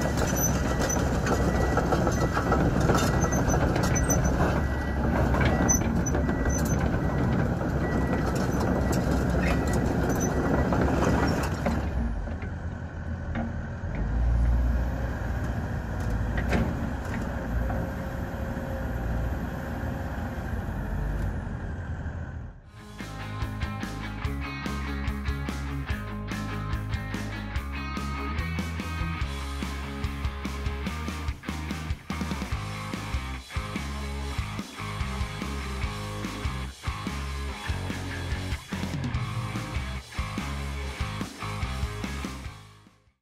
Gracias.